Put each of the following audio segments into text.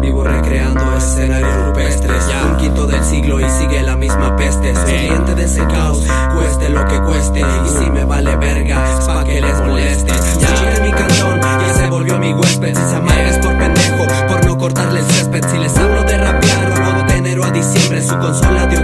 Vivo recreando escenarios rupestres. Ya. Un quinto del siglo y sigue la misma peste. Soy cliente de ese caos, cueste lo que cueste. Y si me vale verga, es pa' que les moleste. Ya en mi cantón, ya se volvió mi huésped. Si se es por pendejo, por no cortarle el césped. Si les hablo de rapear, lo de enero a diciembre. Su consola dio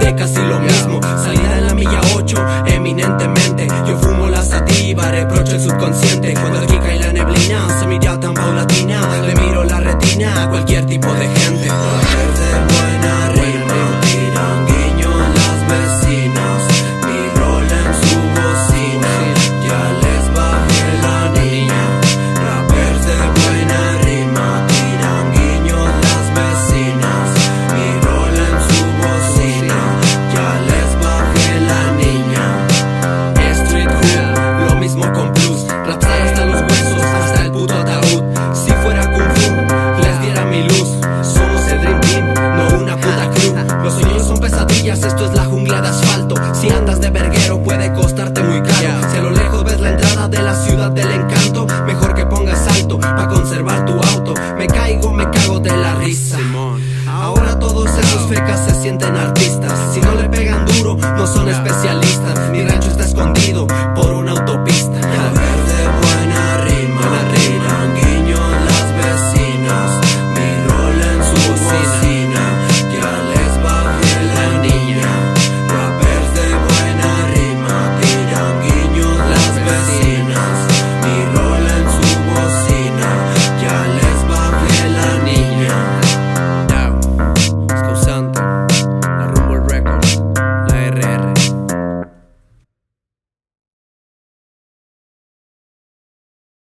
de casi lo mismo. Salida en la milla 8, eminentemente. Yo fumo la sativa, reprocho el subconsciente. Cuando aquí cae la neblina, se mira tan paulatina Le miro la retina a cualquier tipo de gente pesadillas, esto es la jungla de asfalto. Si andas de verguero puede costarte muy caro. Si a lo lejos ves la entrada de la ciudad del encanto Mejor que pongas alto para conservar tu auto. Me caigo, me cago de la risa. Ahora todos esos fecas se sienten artistas. Si no le pegan duro, no son especialistas.